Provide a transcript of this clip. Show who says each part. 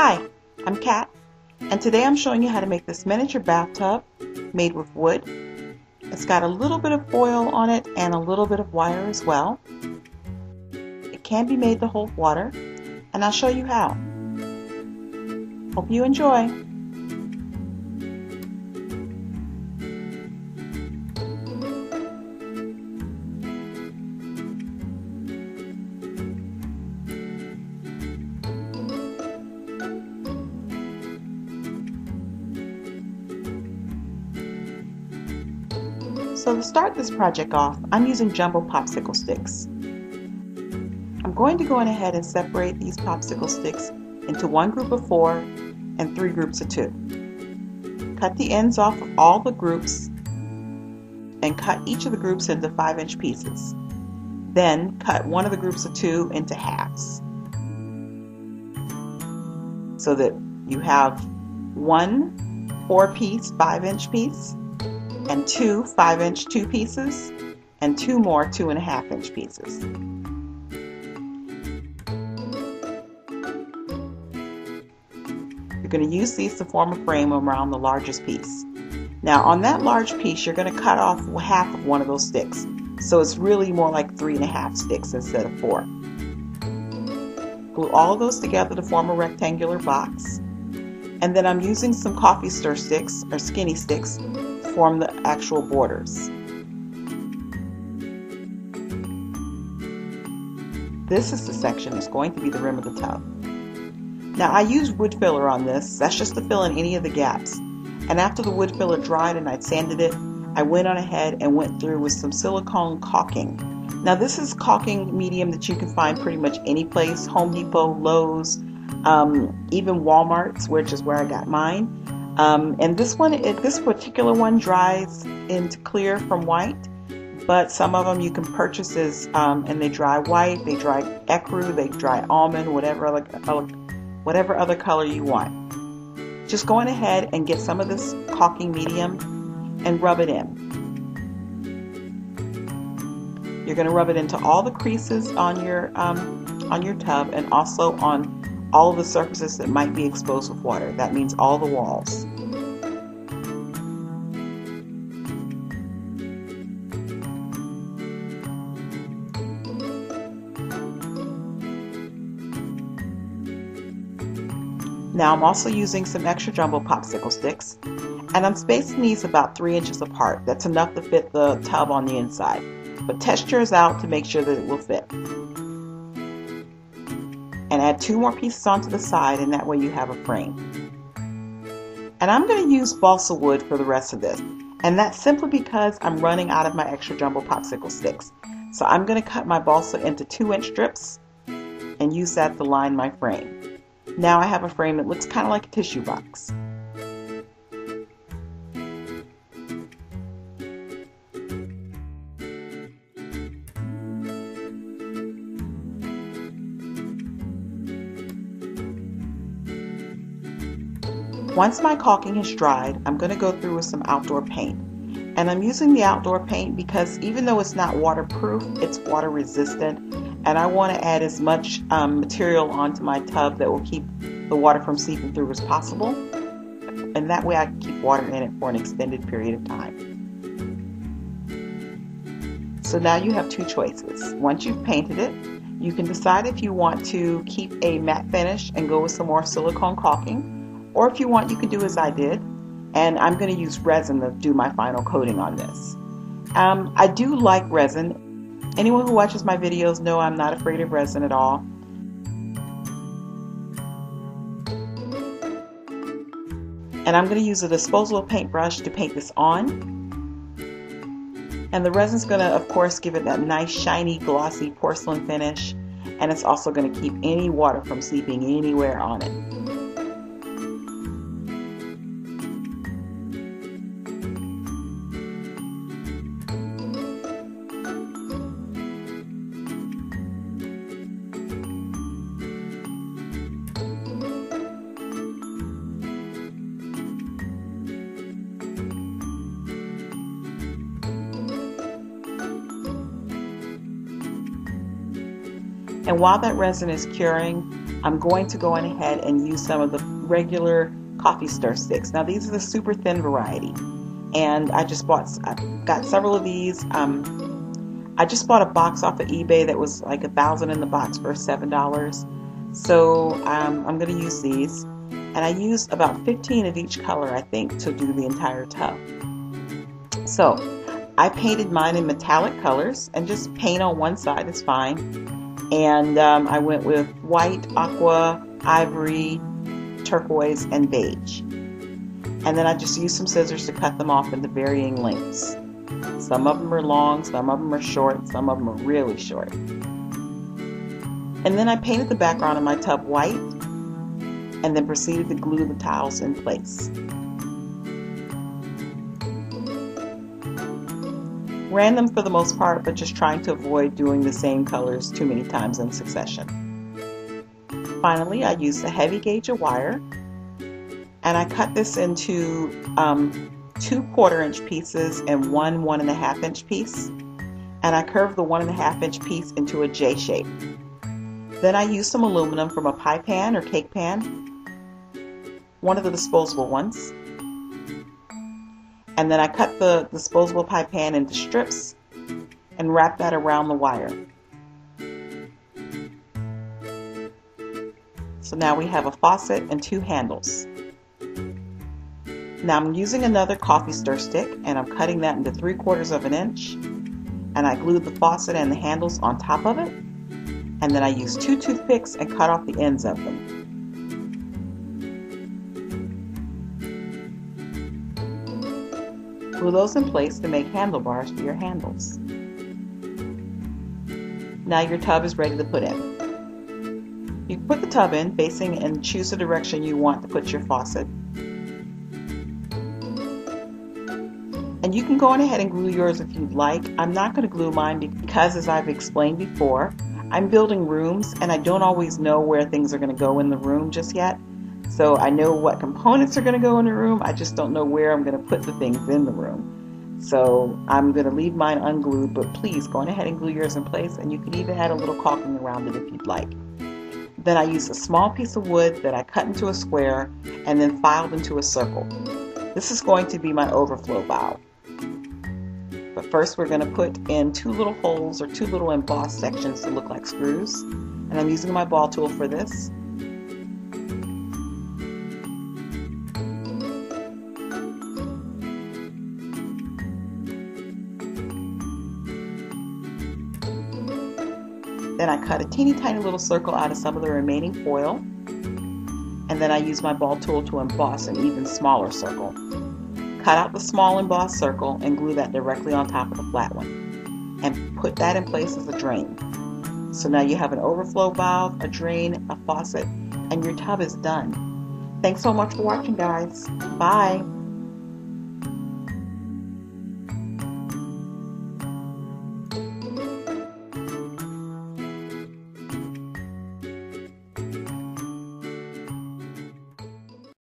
Speaker 1: Hi, I'm Kat, and today I'm showing you how to make this miniature bathtub made with wood. It's got a little bit of foil on it and a little bit of wire as well. It can be made to hold water, and I'll show you how. Hope you enjoy. So to start this project off, I'm using jumbo popsicle sticks. I'm going to go ahead and separate these popsicle sticks into one group of four and three groups of two. Cut the ends off of all the groups and cut each of the groups into 5 inch pieces. Then cut one of the groups of two into halves so that you have one 4 piece 5 inch piece and two 5 inch 2 pieces and two more 2.5 inch pieces. You're going to use these to form a frame around the largest piece. Now on that large piece you're going to cut off half of one of those sticks so it's really more like three and a half sticks instead of four. Glue all those together to form a rectangular box and then I'm using some coffee stir sticks or skinny sticks form the actual borders. This is the section that's going to be the rim of the tub. Now I used wood filler on this, that's just to fill in any of the gaps. And after the wood filler dried and I'd sanded it, I went on ahead and went through with some silicone caulking. Now this is caulking medium that you can find pretty much any place, Home Depot, Lowe's, um, even Walmart's, which is where I got mine. Um, and this one, it, this particular one dries into clear from white, but some of them you can purchase as, um, and they dry white, they dry ecru, they dry almond, whatever other, whatever other color you want. Just go on ahead and get some of this caulking medium and rub it in. You're going to rub it into all the creases on your um, on your tub and also on all of the surfaces that might be exposed with water. That means all the walls. Now I'm also using some extra jumbo popsicle sticks and I'm spacing these about 3 inches apart. That's enough to fit the tub on the inside. But test yours out to make sure that it will fit and add two more pieces onto the side and that way you have a frame. And I'm going to use balsa wood for the rest of this. And that's simply because I'm running out of my extra jumbo popsicle sticks. So I'm going to cut my balsa into two inch strips and use that to line my frame. Now I have a frame that looks kind of like a tissue box. Once my caulking has dried, I'm going to go through with some outdoor paint. And I'm using the outdoor paint because even though it's not waterproof, it's water resistant. And I want to add as much um, material onto my tub that will keep the water from seeping through as possible. And that way I can keep water in it for an extended period of time. So now you have two choices. Once you've painted it, you can decide if you want to keep a matte finish and go with some more silicone caulking or if you want, you can do as I did. And I'm going to use resin to do my final coating on this. Um, I do like resin. Anyone who watches my videos know I'm not afraid of resin at all. And I'm going to use a disposable paintbrush to paint this on. And the resin's going to, of course, give it that nice, shiny, glossy porcelain finish. And it's also going to keep any water from seeping anywhere on it. And while that resin is curing, I'm going to go ahead and use some of the regular coffee stir sticks. Now these are the super thin variety, and I just bought, I got several of these. Um, I just bought a box off of eBay that was like a thousand in the box for seven dollars. So um, I'm going to use these, and I used about 15 of each color, I think, to do the entire tub. So I painted mine in metallic colors, and just paint on one side is fine. And um, I went with white, aqua, ivory, turquoise, and beige. And then I just used some scissors to cut them off into varying lengths. Some of them are long, some of them are short, some of them are really short. And then I painted the background of my tub white and then proceeded to glue the tiles in place. Random for the most part, but just trying to avoid doing the same colors too many times in succession. Finally, I used a heavy gauge of wire and I cut this into um, two quarter inch pieces and one one and a half inch piece. And I curved the one and a half inch piece into a J shape. Then I used some aluminum from a pie pan or cake pan, one of the disposable ones. And then I cut the disposable pie pan into strips and wrap that around the wire. So now we have a faucet and two handles. Now I'm using another coffee stir stick and I'm cutting that into three quarters of an inch and I glued the faucet and the handles on top of it and then I used two toothpicks and cut off the ends of them. Glue those in place to make handlebars for your handles. Now your tub is ready to put in. You put the tub in facing and choose the direction you want to put your faucet. And you can go on ahead and glue yours if you'd like. I'm not going to glue mine because as I've explained before, I'm building rooms and I don't always know where things are going to go in the room just yet. So I know what components are going to go in the room, I just don't know where I'm going to put the things in the room. So I'm going to leave mine unglued, but please go ahead and glue yours in place and you can even add a little caulking around it if you'd like. Then I used a small piece of wood that I cut into a square and then filed into a circle. This is going to be my overflow valve. But first we're going to put in two little holes or two little embossed sections to look like screws. And I'm using my ball tool for this. Then I cut a teeny tiny little circle out of some of the remaining foil. And then I use my ball tool to emboss an even smaller circle. Cut out the small embossed circle and glue that directly on top of the flat one. And put that in place as a drain. So now you have an overflow valve, a drain, a faucet, and your tub is done. Thanks so much for watching, guys. Bye.